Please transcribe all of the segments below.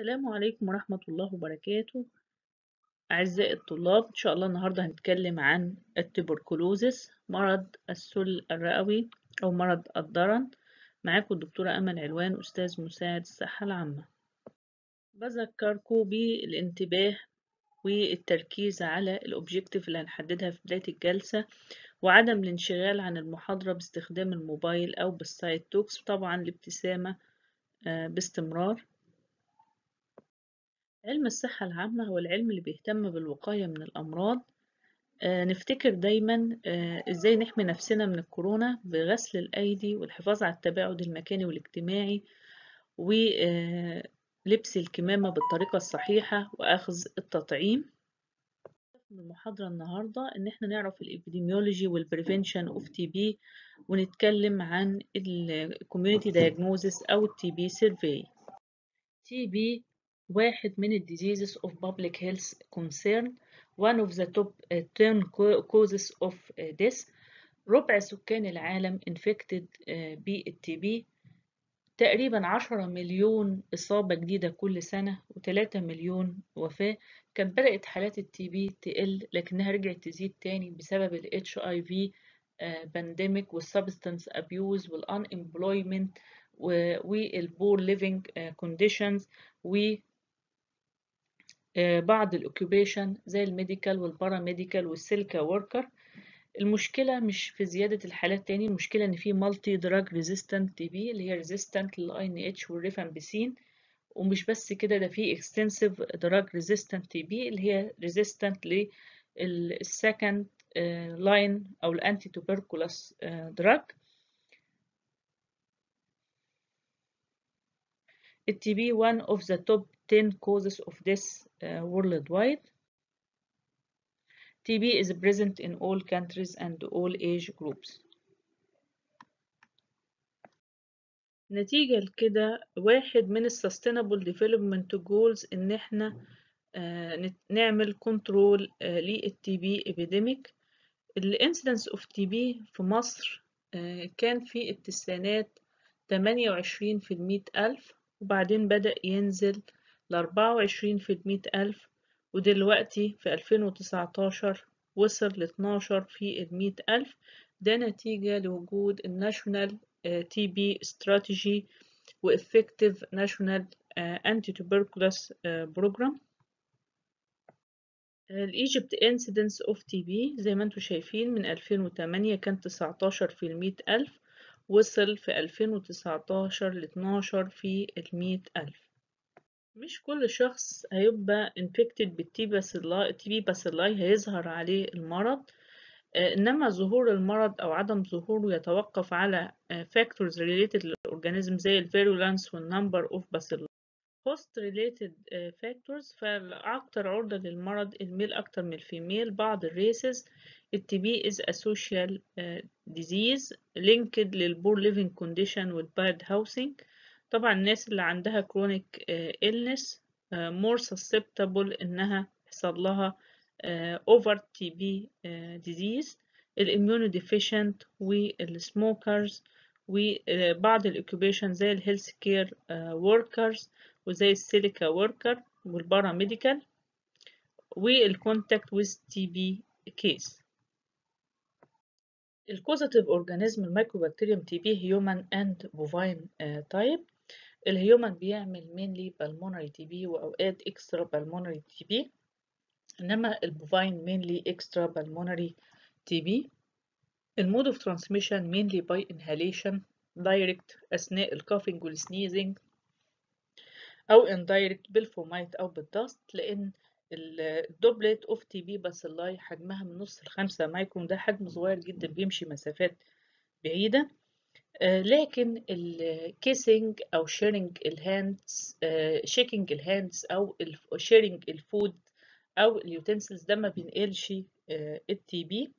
السلام عليكم ورحمة الله وبركاته. أعزائي الطلاب إن شاء الله النهاردة هنتكلم عن ال tuberculosis مرض السل الرئوي أو مرض الدرن. معاكم الدكتورة أمل علوان أستاذ مساعد الصحة العامة. بذكركم بالانتباه والتركيز على ال objectives اللي هنحددها في بداية الجلسة وعدم الانشغال عن المحاضرة باستخدام الموبايل أو بال side talks طبعا الابتسامة باستمرار. علم الصحة العامة هو العلم اللي بيهتم بالوقاية من الأمراض. آه نفتكر دايما آه إزاي نحمي نفسنا من الكورونا بغسل الأيدي والحفاظ على التباعد المكاني والاجتماعي ولبس الكمامة بالطريقة الصحيحة وأخذ التطعيم. المحاضرة النهاردة إن إحنا نعرف ال epidemiology وال prevention of TB ونتكلم عن ال community diagnosis أو ال TB survey TB واحد من ال diseases of public health concern one of the top 10 causes of death. ربع سكان العالم infected بال TB تقريبا 10 مليون إصابة جديدة كل سنة و3 مليون وفاة. كانت بدأت حالات ال TB تقل لكنها رجعت تزيد تاني بسبب ال HIV بانديميك والسبستانس أبيوز والأنemployment والبور ليفينج كونديشنز و بعض الأوكيوبيشن زي الميديكال والباراميديكال والسيلكا وركر. المشكلة مش في زيادة الحالات تاني المشكلة إن في multi drug resistant TB اللي هي resistant لل INH وال rifampicin ومش بس كده ده في extensive drug resistant TB اللي هي resistant للسكند لاين أو الانتي توبركولاس دراج التي بي one of the top 10 causes of death uh, worldwide. TB is present in all countries and all age groups. نتيجة لكده واحد من ال Sustainable Development Goals إن إحنا uh, نعمل control uh, لل TB epidemic. ال incidence of TB في مصر uh, كان في التسعينات 28 في المية ألف وبعدين بدأ ينزل لأربعة وعشرين في المية ألف ودلوقتي في ألفين وتسعتاشر وصل لاتناشر في المية ألف. ده نتيجة لوجود ال national TB strategy و effective national anti tuberculosis program ال Egypt incidence of TB زي ما أنتم شايفين من 2008 كان 19 في المية ألف وصل في 2019 ل 12 في المية ألف. مش كل شخص هيبقى infected بال TB bacilli ال TB bacilli هيظهر عليه المرض. إنما ظهور المرض أو عدم ظهوره يتوقف على factors related لل organism زي ال virulence وال number of bacilli. Host related factors فالأكثر عرضة للمرض ال male أكتر من ال female بعض ال races ال TB is a social disease linked لل poor living condition وال bad housing. طبعا الناس اللي عندها chronic illness more susceptible إنها يحصل لها overt TB disease. ال immunodeficient وال smokers وبعض الأوكيوبيشن زي الهيلث كير workers وزي السيليكا وركر والباراميديكال والكونتاكت with TB case. ال causative organism ال Mycobacterium TB human and bovine type ال human بيعمل mainly pulmonary TB وأوقات extra pulmonary TB إنما ال bovine mainly extra pulmonary TB ال mode of transmission mainly by inhalation direct أثناء ال coughing وال sneezing أو indirect بال fomite أو بال dust لأن ال droplet of TB bacilli حجمها من نص لخمسة مايكرون ده حجم صغير جدا بيمشي مسافات بعيدة. لكن ال kissing أو sharing ال hands آه shaking ال hands أو sharing ال food أو ال utensils ده ما بينقلش آه ال TB.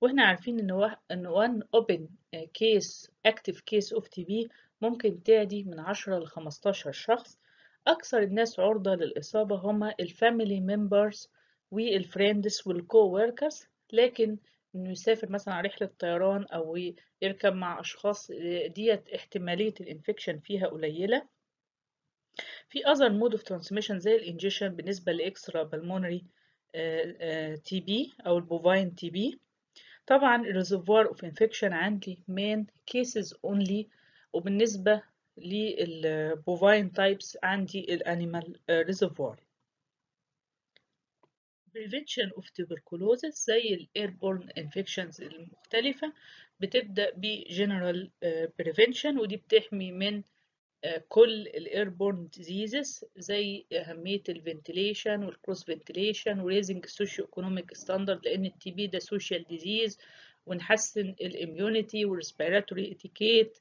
وإحنا عارفين إن إن one open case active case of TB ممكن تعدي من 10 ل 15 شخص. أكثر الناس عرضة للإصابة هما ال family members وال friends وال co-workers لكن إنه يسافر مثلا على رحلة طيران أو يركب مع أشخاص ديت احتمالية ال infection فيها قليلة. في other mode of transmission زي الإنجيشن بالنسبة ل extra pulmonary TB أو ال bovine TB طبعا ال reservoir of infection عندي man cases only وبالنسبة لل bovine types عندي ال animal reservoir prevention of tuberculosis زي ال airborne infections المختلفة بتبدأ ب general prevention ودي بتحمي من كل ال airborne diseases زي أهمية ال ventilation وال cross ventilation و raising socio-economic standard لأن ال TB ده social disease ونحسن ال immunity وال respiratory etiquette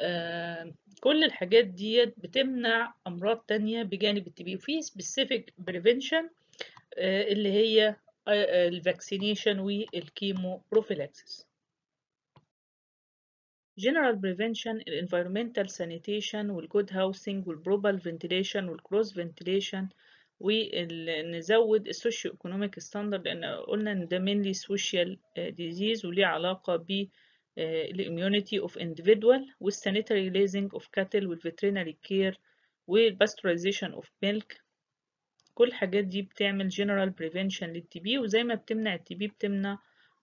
آه كل الحاجات ديت بتمنع أمراض تانية بجانب ال TB وفي specific prevention آه اللي هي ال vaccination وال chemoprophylaxis general prevention الانفيرومنتال sanitation والجود هاوسنج والبروبال ventilation والكروس ventilation ونزود ال socio-economic standard لأن قلنا إن ده mainly social disease وليه علاقة ب ال immunity of individual وال sanitary rearing of cattle وال veterinary care وال pasteurization of milk كل الحاجات دي بتعمل general prevention لل TB وزي ما بتمنع ال TB بتمنع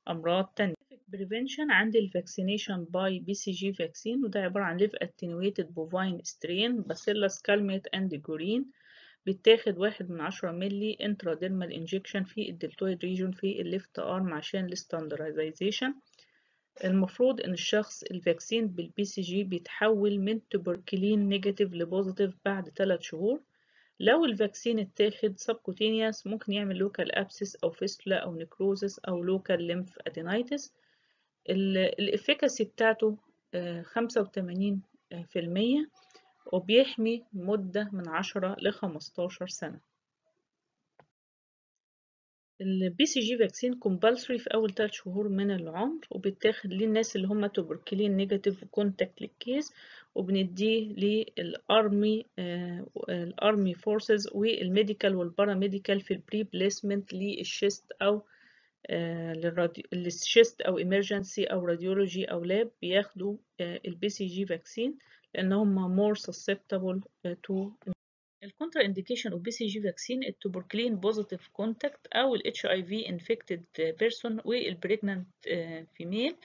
أمراض تانية. Prevention عندي ال vaccination by BCG vaccine وده عبارة عن live attenuated bovine strain Bacillus Calmette and Guérin بيتاخد واحد من عشرة ملي intradermal injection في ال deltoid region في ال left arm عشان ال standardization المفروض إن الشخص ال vaccine بال BCG بيتحول من tuberculin negative ل positive بعد 3 شهور. لو ال vaccine اتاخد subcutaneous ممكن يعمل local abscess أو fistula أو necrosis أو local lymphadenitis ال efficacy بتاعته خمسة وتمانين في المية وبيحمي مدة من عشرة لخمستاشر سنة. ال BCG vaccine compulsory في أول تلات شهور من العمر وبيتاخد للناس اللي هم tuberculin negative و contact لل case وبنديه للأرمي الأرمي فورسز والميديكال والباراميديكال في ال pre-placement لل chest أو لل chest أو emergency أو radiology أو lab بياخدوا ال BCG فاكسين لأن هم more susceptible to ال contraindication of BCG vaccine ال tuberculin positive contact أو ال HIV infected person وال pregnant female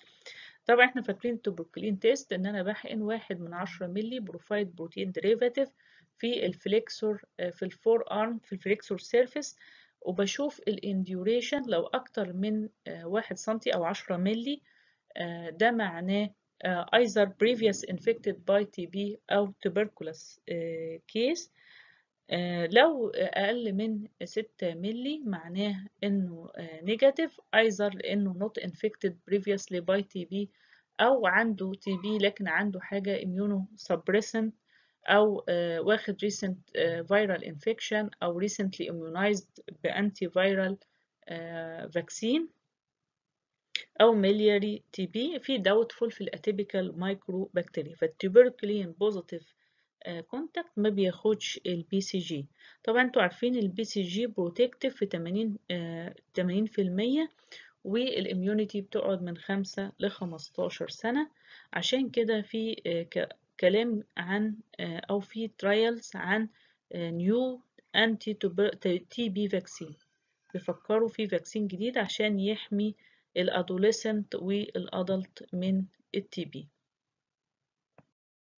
طبعا إحنا فاكرين ال tuberculin test إن أنا بحقن واحد من عشرة ملي purified protein derivative في ال flexor في ال forearm في ال flexor surface وبشوف الانديوريشن لو أكتر من واحد سنتي أو عشرة ملي ده معناه either previous infected by TB أو tuberculosis case. لو أقل من ستة ملي معناه إنه negative either لأنه not infected previously by TB أو عنده TB لكن عنده حاجة immunosuppressant أو واخد recent viral infection أو recently immunized ب any vaccine أو miliary TB في doubtful في ال atypical mycobacteria فال tuberculin positive contact ما بياخدش ال BCG طبعا أنتوا عارفين ال BCG protective في 80 80% وال immunity بتقعد من 5 ل 15 سنة. عشان كده في كلام عن أو في trials عن new anti TB vaccine بيفكروا في vaccine جديد عشان يحمي ال adolescent وال adult من ال TB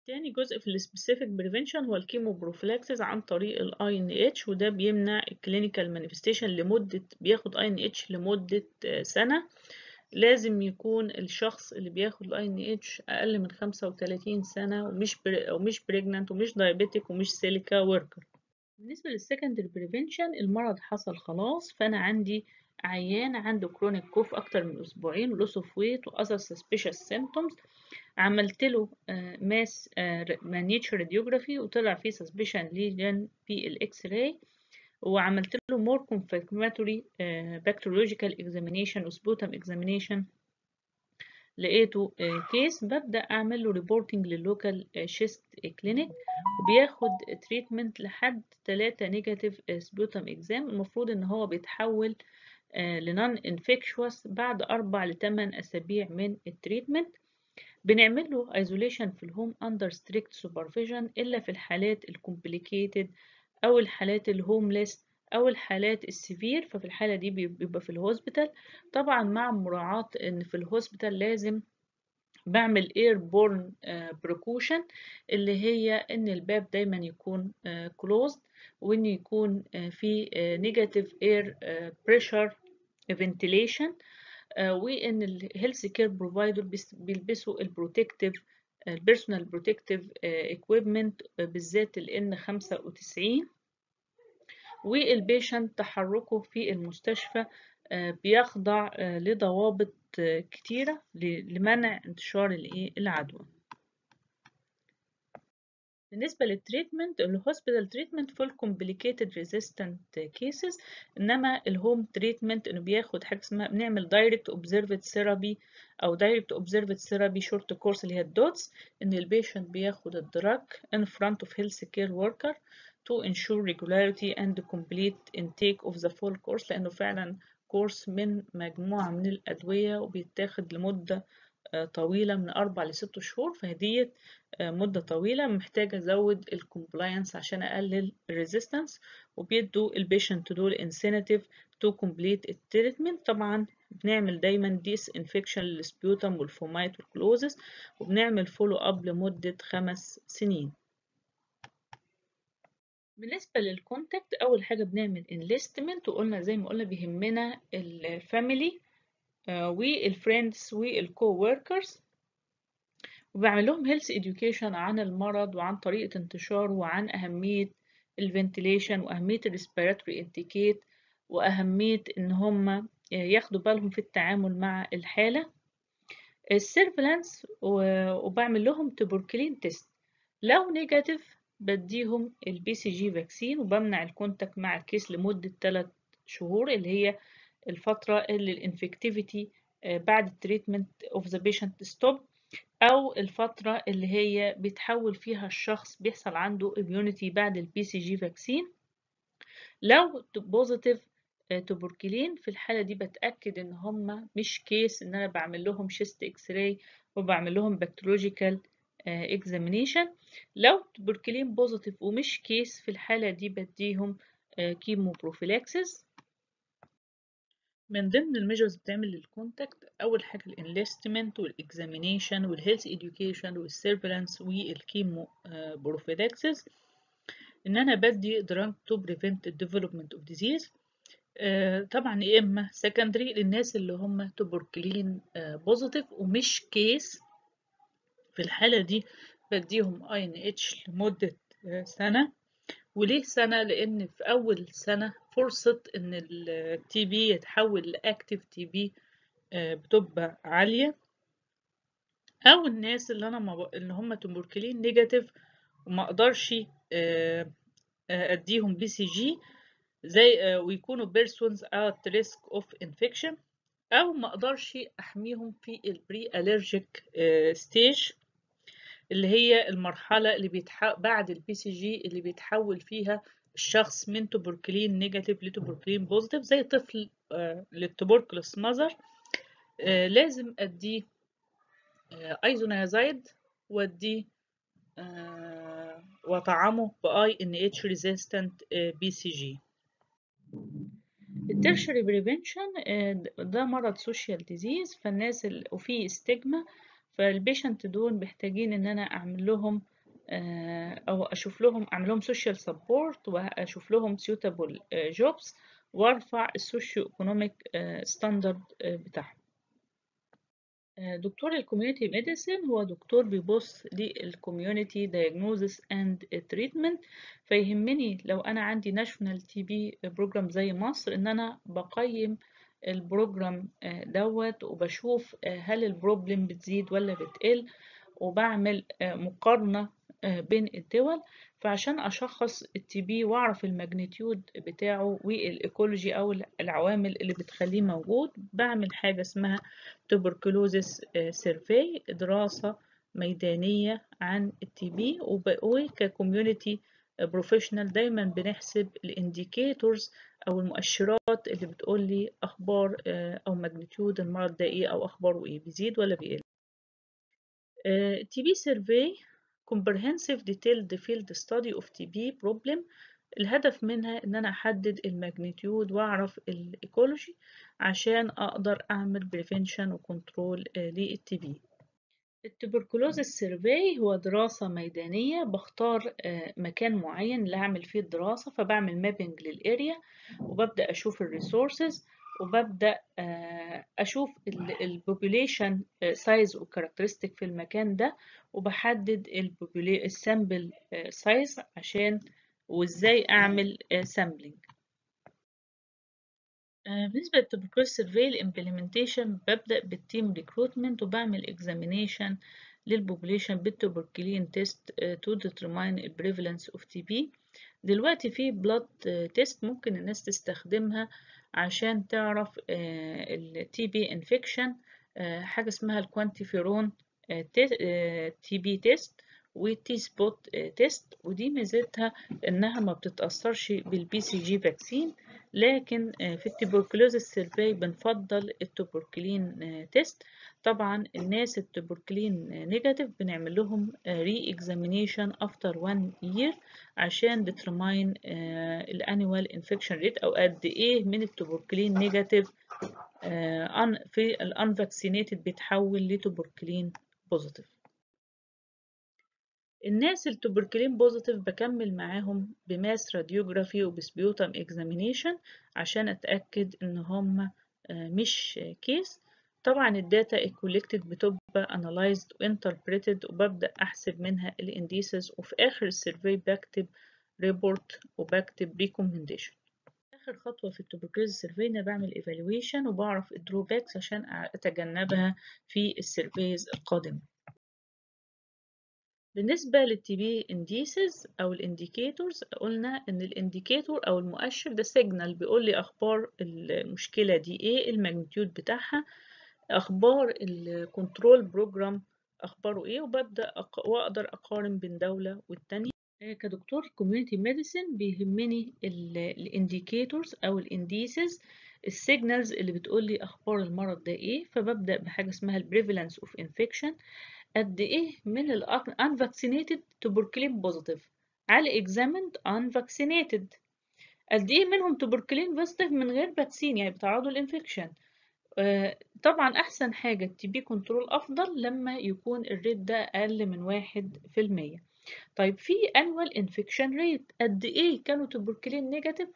تاني جزء في ال specific prevention هو ال chemoprophylaxis عن طريق ال INH وده بيمنع ال clinical manifestation لمدة بياخد INH لمدة سنة. لازم يكون الشخص اللي بياخد ال INH أقل من 35 سنة ومش pre أو مش pregnant ومش diabetic ومش silica worker بالنسبة لل secondary prevention المرض حصل خلاص فأنا عندي عيان عنده chronic cough أكتر من أسبوعين و loss of weight و other suspicious symptoms عملت له mass miniature radiography وطلع فيه suspicious lesion في ال X-ray وعملت له more confirmatory bacteriological examination و sputum examination لقيته case ببدأ أعمل له reporting لل local chest clinic وبياخد treatment لحد 3 negative sputum exam المفروض إن هو بيتحول ل non-infectious بعد 4 ل 8 أسابيع من ال treatment بنعمل له isolation في ال home under strict supervision إلا في الحالات ال complicated أو الحالات ال homeless أو الحالات ال severe ففي الحالة دي بيبقى في ال hospital طبعا مع مراعاة إن في ال hospital لازم بعمل airborne precaution اللي هي إن الباب دايما يكون closed وإن يكون في negative air pressure ventilation وإن ال health care provider بيلبسوا ال protective ال personal protective equipment بالذات ال N 95 وال patient تحركه في المستشفى بيخضع لضوابط كتيرة لمنع انتشار العدوى. بالنسبة لل treatment ال hospital treatment for complicated resistant cases إنما ال home treatment إنه بياخد حاجة اسمها بنعمل direct observed therapy أو direct observed therapy short course اللي هي ال DOTS إن ال patient بياخد ال drug in front of health care worker to ensure regularity and complete intake of the full course لأنه فعلا course من مجموعة من الأدوية وبيتاخد لمدة طويلة من أربع لست شهور فهي دي مدة طويلة محتاجة أزود ال compliance عشان أقلل ال resistance وبيدوا ال patient دول incentive to complete ال treatment طبعا بنعمل دايما disinfection لل sputum وال fomite وال clothes وبنعمل follow up لمدة خمس سنين. بالنسبة لل contact أول حاجة بنعمل enlistment وقلنا زي ما قلنا بيهمنا ال family وال friends وال co-workers وبعمل لهم health education عن المرض وعن طريقة انتشاره وعن أهمية ال ventilation وأهمية ال respiratory etiquette وأهمية إن هم ياخدوا بالهم في التعامل مع الحالة. ال surveillance وبعمل لهم tuberculin test لو negative بديهم ال BCG vaccine وبمنع ال contact مع ال case لمدة 3 شهور اللي هي الفترة اللي ال infectivity بعد ال treatment of the patient stop أو الفترة اللي هي بيتحول فيها الشخص بيحصل عنده immunity بعد ال BCG vaccine لو positive tuberculin في الحالة دي بتأكد إن هم مش case إن أنا بعمل لهم chest X-ray وبعمل لهم bacteriological examination لو tuberculin positive ومش case في الحالة دي بديهم chemoprophylaxis من ضمن ال measures بتعمل لل contact أول حاجة الانليستمنت والاكزامينيشن والهيلث اديوكيشن والسيرفيلانس والكيمو prophylaxis إن أنا بدي drug to prevent ال development of disease طبعا يا إما secondary للناس اللي هم tuberculin positive ومش case في الحالة دي بديهم INH لمدة سنة. وليه سنة؟ لأن في أول سنة فرصة إن ال TB يتحول ل active TB بتبقى عالية. أو الناس اللي أنا مب... اللي هم tuberculin negative وما أقدرش أديهم BCG زي ويكونوا persons at risk of infection. أو ما أقدرش أحميهم في ال pre-allergic stage اللي هي المرحلة اللي بيتح... بعد ال BCG اللي بيتحول فيها الشخص من tuberculin negative ل tuberculin positive زي طفل آه لل tuberculous mother آه لازم أديه آه isoniazid وأديه آه وطعمه ب INH resistant BCG ال tertiary prevention ده مرض social disease فالناس ال... وفيه stigma فال patient دول محتاجين إن أنا أعمل لهم أو أشوف لهم أعمل لهم social support وأشوف لهم suitable jobs وأرفع ال socioeconomic standard بتاعهم. دكتور ال community medicine هو دكتور بيبص لل community diagnosis and treatment فيهمني لو أنا عندي national TB program زي مصر إن أنا بقيم ال program دوت وبشوف هل ال problem بتزيد ولا بتقل وبعمل مقارنة بين الدول فعشان أشخص ال TB وأعرف ال magnitude بتاعه وال ecology أو العوامل اللي بتخليه موجود بعمل حاجة اسمها tuberculosis survey دراسة ميدانية عن ال TB وك community professional دايما بنحسب ال indicators أو المؤشرات اللي بتقول لي أخبار أو magnitude المرض ده إيه أو أخباره إيه بيزيد ولا بيقل. TB survey comprehensive detailed field study of TB problem. الهدف منها إن أنا أحدد ال magnitude وأعرف ال ecology عشان أقدر أعمل prevention و control لل TB ال tuberculosis survey هو دراسة ميدانية بختار مكان معين اللي هعمل فيه الدراسة فبعمل mapping لل area وببدأ أشوف ال resources وببدأ أشوف ال population size وال characteristic في المكان ده وبحدد ال sample size عشان وإزاي أعمل sampling بالنسبة لل tuberculosis survey ال implementation ببدأ بال team recruitment وبعمل examination لل population بال tuberculin test to determine ال prevalence of TB دلوقتي في بلاد test ممكن الناس تستخدمها عشان تعرف ال TB infection حاجة اسمها ال QuantiFERON TB test وال T-SPOT test ودي ميزتها إنها ما بتتأثرش بال BCG لكن في ال tuberculosis survey بنفضل ال tuberculin test. طبعا الناس ال tuberculin negative بنعمل لهم re-examination after 1 year عشان determine ال annual infection rate أو قد إيه من ال tuberculin negative في ال unvaccinated بيتحول ل tuberculin positive الناس ال tuberculin positive بكمل معاهم ب mass radiography وب sputum examination عشان أتأكد إن هم مش case طبعا ال data ال collected بتبقى analyzed و interpreted وببدأ أحسب منها ال indices وفي آخر ال survey بكتب report وبكتب recommendation آخر خطوة في ال tuberculosis survey أنا بعمل evaluation وبعرف ال drawbacks عشان أتجنبها في ال surveys القادمة. بالنسبة لل TB indices أو ال indicators قلنا إن ال indicator أو المؤشر ده signal بيقول لي أخبار المشكلة دي إيه ال magnitude بتاعها أخبار ال control program أخباره إيه وببدأ أق... وأقدر أقارن بين دولة والتانية. كدكتور community medicine بيهمني ال indicators أو ال indices ال signals اللي بتقول لي أخبار المرض ده إيه فببدأ بحاجة اسمها ال prevalence of infection قد إيه من ال unvaccinated tuberculin positive على examined unvaccinated. قد إيه منهم tuberculin positive من غير vaccine يعني بيتعرضوا لل infection آه طبعا أحسن حاجة ال TB control أفضل لما يكون ال rate ده أقل من واحد في المية. طيب في annual infection rate قد إيه كانوا tuberculin negative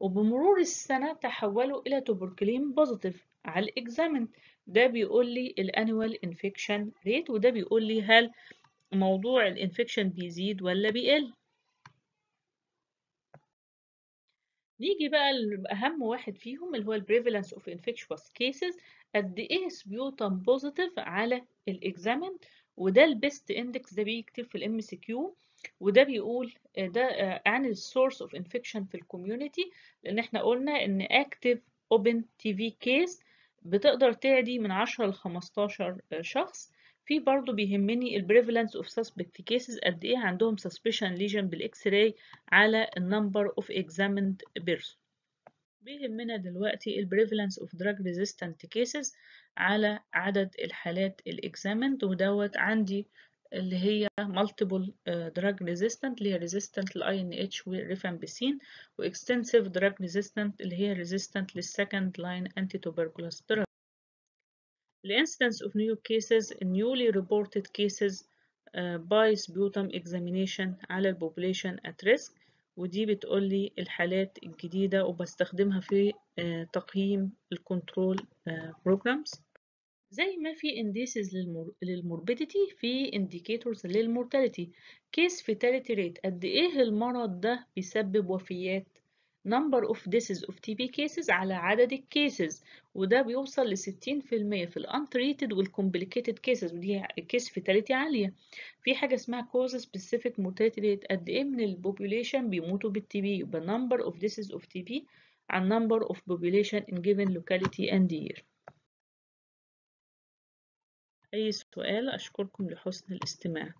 وبمرور السنة تحولوا إلى tuberculin positive على ال examined ده بيقول لي ال annual infection rate وده بيقول لي هل موضوع ال infection بيزيد ولا بيقل. نيجي بقى لأهم واحد فيهم اللي هو ال prevalence of infectious cases قد إيه sputum positive على ال examined وده ال best index ده بيكتب في ال MCQ وده بيقول ده عن ال source of infection في ال community لأن إحنا قلنا إن active open TB case بتقدر تعدي من 10 ل 15 شخص. في برضو بيهمني ال prevalence of suspect cases قد إيه عندهم suspicious lesion بال X-ray على ال number of examined person بيهمنا دلوقتي ال prevalence of drug resistant cases على عدد الحالات ال examined ودوت عندي اللي هي multiple drug resistant اللي هي resistant لل INH والريفامبيسين و extensive drug resistant اللي هي resistant لل second line anti-tuberculous drug. The incidence of new cases newly reported cases uh, by sputum examination على ال population at risk ودي بتقول لي الحالات الجديدة وبستخدمها في uh, تقييم ال control programs. زي ما في indices لل morbidity في indicators لل mortality case fatality rate قد إيه المرض ده بيسبب وفيات number of deaths of TB cases على عدد ال cases وده بيوصل ل 60% في ال untreated وال complicated cases ودي case fatality عالية في حاجة اسمها cause specific mortality rate قد إيه من ال population بيموتوا بي يبقى number of deaths of TB عن number of population in given locality and year أي سؤال أشكركم لحسن الاستماع.